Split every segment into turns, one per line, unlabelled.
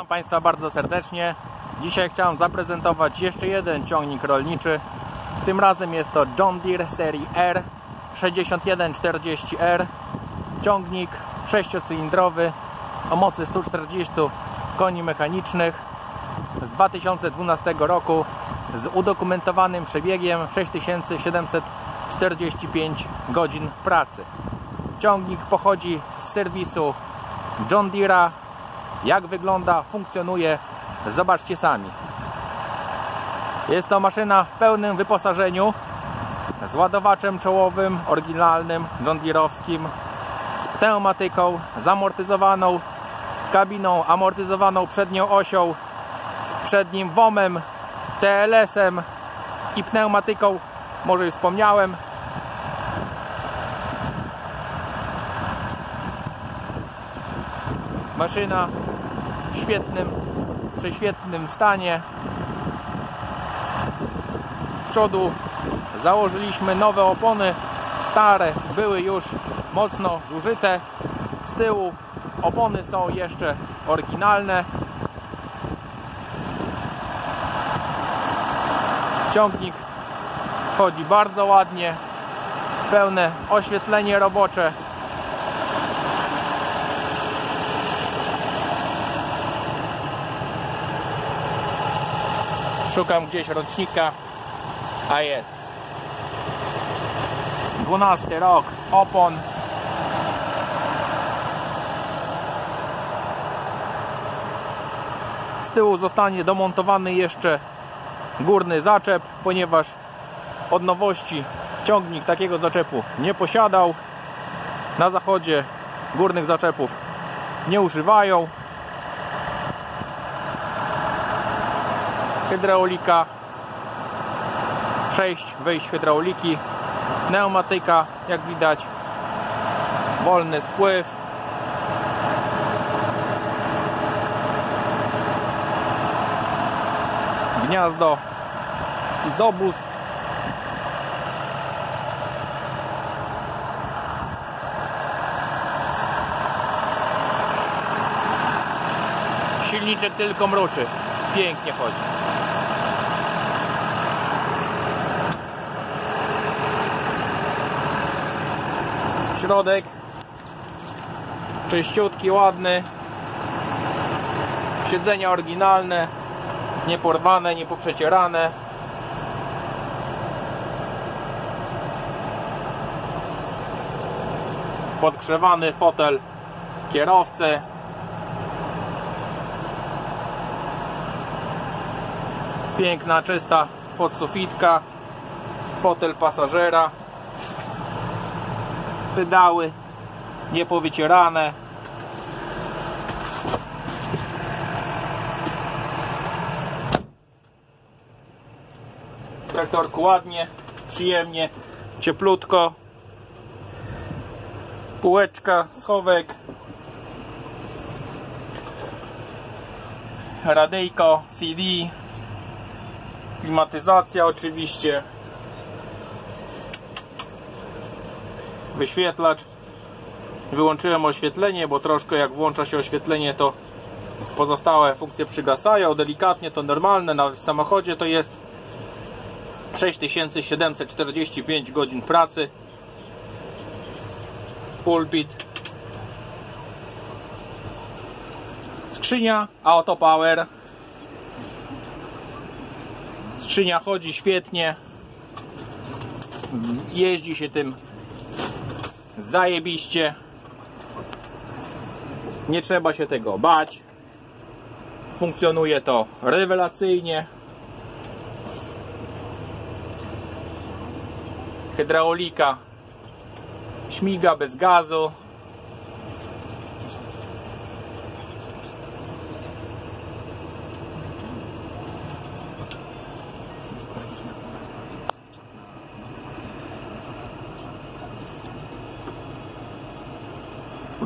Witam Państwa bardzo serdecznie. Dzisiaj chciałem zaprezentować jeszcze jeden ciągnik rolniczy. Tym razem jest to John Deere serii R 6140R. Ciągnik sześciocylindrowy o mocy 140 koni mechanicznych z 2012 roku z udokumentowanym przebiegiem 6745 godzin pracy. Ciągnik pochodzi z serwisu John Deere'a jak wygląda, funkcjonuje, zobaczcie sami. Jest to maszyna w pełnym wyposażeniu z ładowaczem czołowym, oryginalnym, John Deere'owskim, z pneumatyką, zamortyzowaną kabiną, amortyzowaną przednią osią, z przednim WOM-em, TLS-em i pneumatyką, może już wspomniałem, maszyna w świetnym, prześwietnym stanie. Z przodu założyliśmy nowe opony, stare były już mocno zużyte. Z tyłu opony są jeszcze oryginalne. Ciągnik chodzi bardzo ładnie, pełne oświetlenie robocze. Szukam gdzieś rocznika, a jest. 12 rok opon. Z tyłu zostanie domontowany jeszcze górny zaczep, ponieważ od nowości ciągnik takiego zaczepu nie posiadał. Na zachodzie górnych zaczepów nie używają. Hydraulika. 6 wyjść hydrauliki. Pneumatyka jak widać. Wolny spływ. Gniazdo. Izobus. Silniczek tylko mruczy. Pięknie chodzi środek. Czyściutki, ładny. Siedzenia oryginalne nie porwane, nie poprzecierane podgrzewany fotel kierowcy. Piękna, czysta podsufitka. Fotel pasażera pedały niepowycierane traktorku ładnie, przyjemnie, cieplutko. Półeczka, schowek. Radyjko, CD klimatyzacja oczywiście wyświetlacz. Wyłączyłem oświetlenie, bo troszkę jak włącza się oświetlenie to pozostałe funkcje przygasają. Delikatnie, to normalne, nawet w samochodzie to jest 6745 godzin pracy. Pulpit. Skrzynia Auto Power skrzynia chodzi świetnie. Jeździ się tym zajebiście. Nie trzeba się tego bać. Funkcjonuje to rewelacyjnie. Hydraulika śmiga bez gazu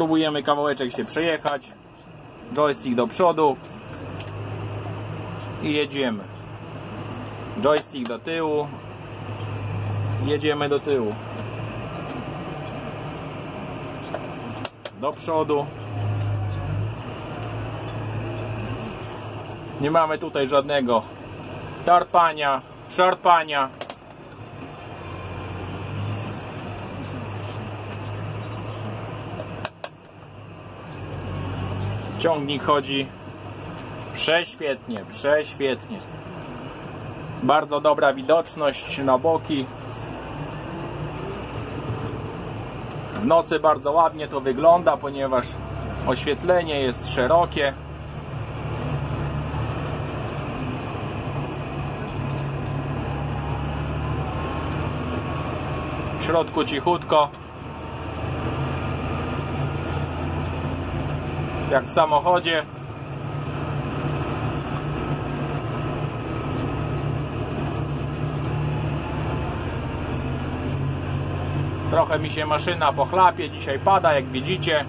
Spróbujemy kawałeczek się przejechać. Joystick do przodu. I jedziemy. Joystick do tyłu. Jedziemy do tyłu. Do przodu. Nie mamy tutaj żadnego tarpania, szarpania. Ciągnik chodzi prześwietnie, prześwietnie. Bardzo dobra widoczność na boki. W nocy bardzo ładnie to wygląda, ponieważ oświetlenie jest szerokie. W środku cichutko. Jak w samochodzie. Trochę mi się maszyna pochlapie, dzisiaj pada jak widzicie.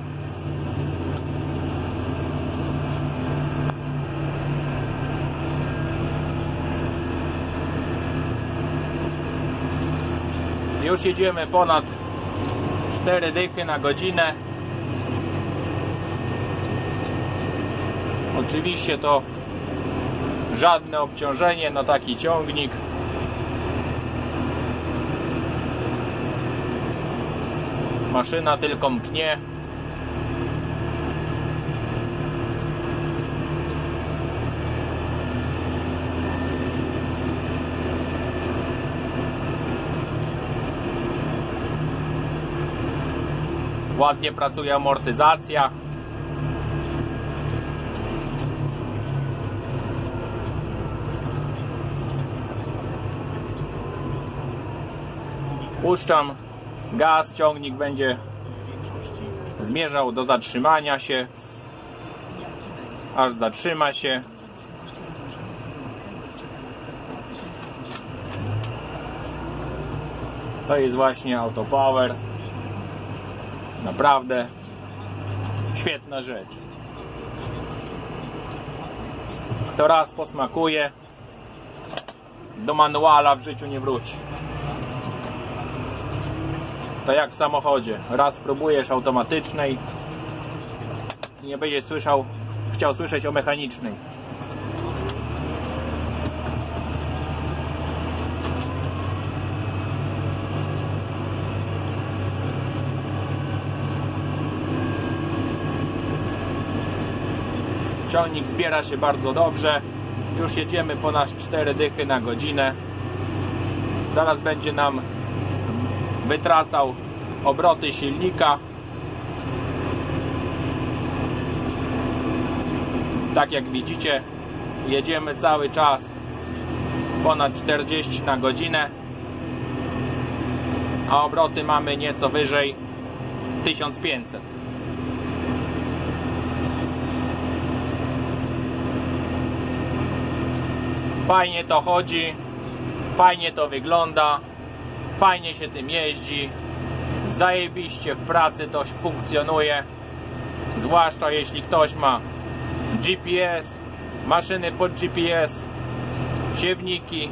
Już jedziemy ponad 4 dychy na godzinę. Oczywiście to żadne obciążenie na taki ciągnik. Maszyna tylko mknie. Ładnie pracuje amortyzacja. Puszczam gaz, ciągnik będzie zmierzał do zatrzymania się, aż zatrzyma się. To jest właśnie Autopower. Naprawdę świetna rzecz. Kto raz posmakuje, do manuala w życiu nie wróci. To jak w samochodzie. Raz spróbujesz automatycznej i nie będziesz słyszał, chciał słyszeć o mechanicznej. Ciągnik zbiera się bardzo dobrze. Już jedziemy ponad 4 dychy na godzinę. Zaraz będzie nam wytracał obroty silnika. Tak jak widzicie, jedziemy cały czas ponad 40 na godzinę, a obroty mamy nieco wyżej 1500. Fajnie to chodzi, fajnie to wygląda, fajnie się tym jeździ, zajebiście w pracy to funkcjonuje, zwłaszcza jeśli ktoś ma GPS, maszyny pod GPS, siewniki,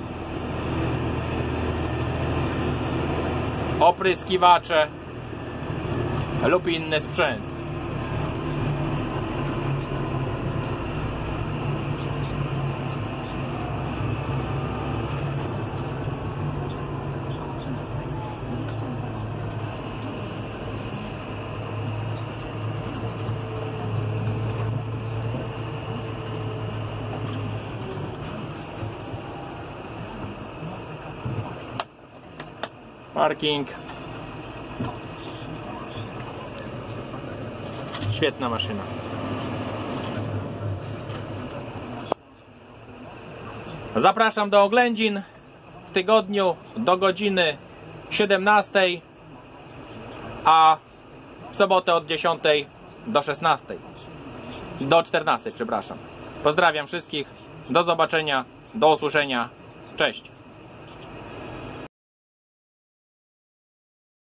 opryskiwacze lub inny sprzęt. Parking. Świetna maszyna. Zapraszam do oględzin w tygodniu do godziny 17, a w sobotę od 10 do 16. Do 14, przepraszam. Pozdrawiam wszystkich. Do zobaczenia, do usłyszenia. Cześć.